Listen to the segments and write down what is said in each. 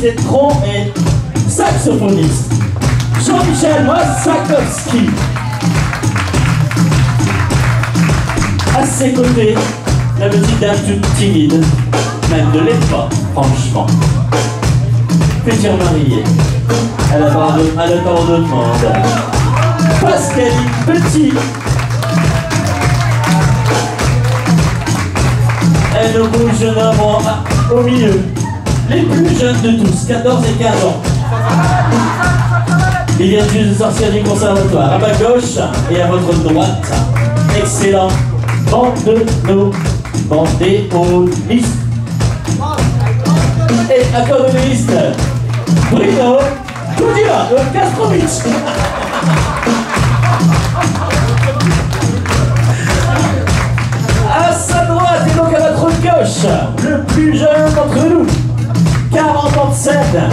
Tétron est saxophoniste. Jean-Michel Mossakowski. À ses côtés, la petite dame toute timide, même l'est pas, franchement. Future mariée, elle attend de, elle attend de demande. Pascaline Petit. Et nos beaux jeunes hommes au milieu. Les plus jeunes de tous, 14 et 15 ans. Ils viennent juste de sortir du conservatoire. À ma gauche et à votre droite, excellent bande de nos bandéonistes. Et accordéoniste, Bruno Koudila de Kastrovic. À sa droite et donc à notre gauche, le plus jeune d'entre nous, 40 ans de scène,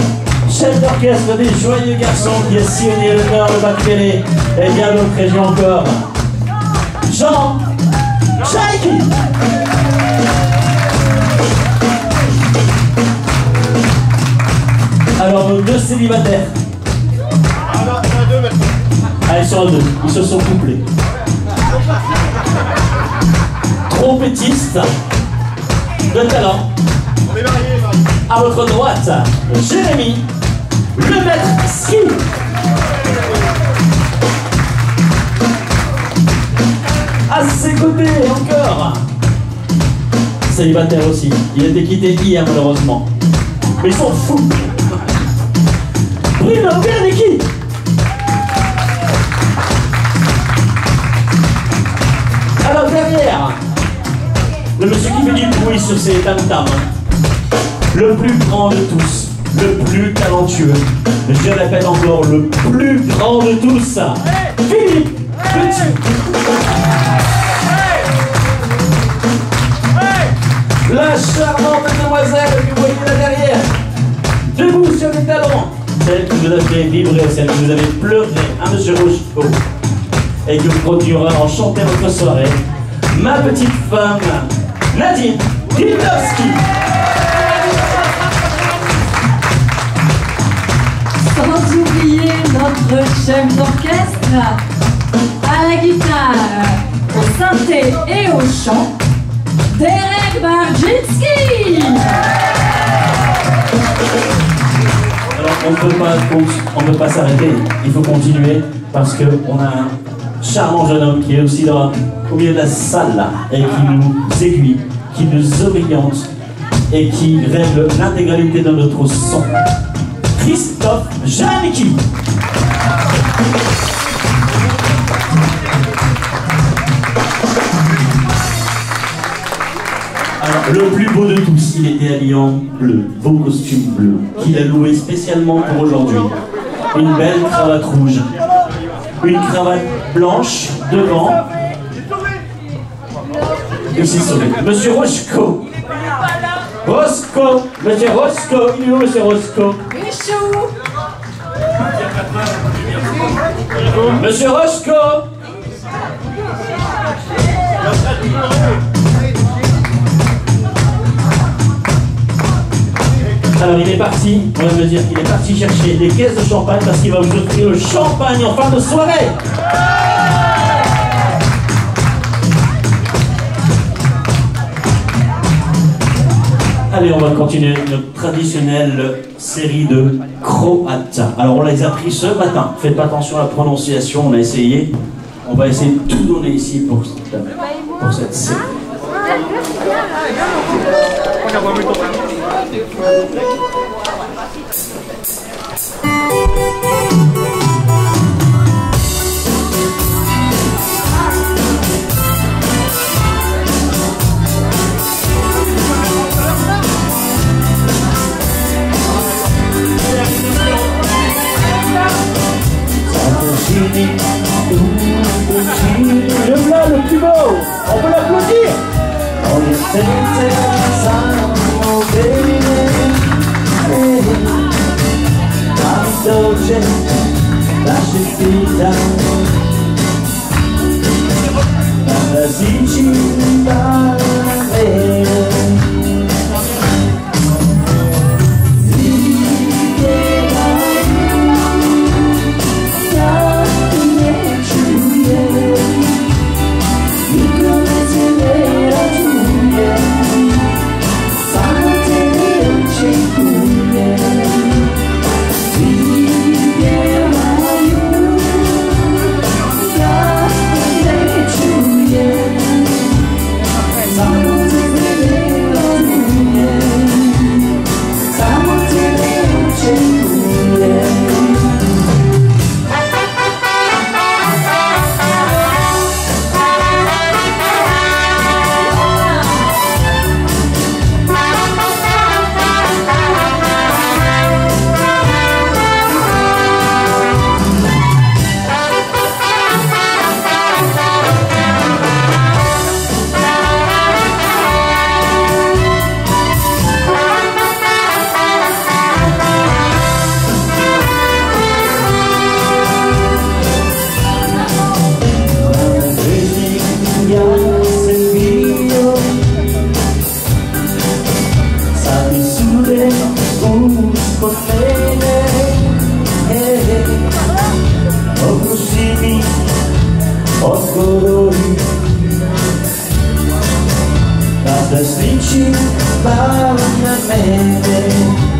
chef d'orchestre des joyeux garçons qui a sillonné le nord, Pas-de-Calais et bien d'autres régions encore. Jean Chaiki Alors nos deux célibataires. Ah, ils sont à deux, ils se sont couplés. Trompettiste de talent. À votre droite, Jérémy, le maître ski. À ses côtés encore, célibataire aussi. Il a été quitté hier malheureusement. Mais ils sont fous. Bruno Bernicki. Alors derrière, le monsieur qui fait du bruit sur ses tam-tams. Le plus grand de tous, le plus talentueux. Je répète encore, le plus grand de tous. Philippe Petit. La charmante demoiselle que vous voyez là derrière. Debout sur les talons. Celle qui vous a fait vibrer, celle qui vous avez pleuré, hein, monsieur Rochefort. Et qui vous continuera à enchanter votre soirée. Ma petite femme, Nadine Gildowski. Sans oublier notre chef d'orchestre, à la guitare, au synthé et au chant, Derek Barjitski Alors on ne peut pas, on ne peut pas s'arrêter, il faut continuer parce qu'on a un charmant jeune homme qui est aussi dans, au milieu de la salle là, et qui nous aiguille, qui nous oriente et qui règle l'intégralité de notre son. Christophe Janicki. Alors, le plus beau de tous, il était habillé en bleu, beau costume bleu, qu'il a loué spécialement pour aujourd'hui. Une belle cravate rouge, une cravate blanche devant. Aussi sauvé. Monsieur Roscoe. Roscoe, Monsieur Roscoe, il est où Monsieur Roscoe? Monsieur Roscoe. Alors il est parti, on va me dire qu'il est parti chercher des caisses de champagne parce qu'il va vous offrir le champagne en fin de soirée. Allez, on va continuer notre traditionnelle série de croates. Alors, on les a pris ce matin. Faites pas attention à la prononciation, on a essayé. On va essayer de tout donner ici pour cette, pour cette série. Sant'Angini, le plat le plus beau, on peut l'applaudir. Ogni senza sanno bene, tanto c'è colorida Tantas lenti da me. mente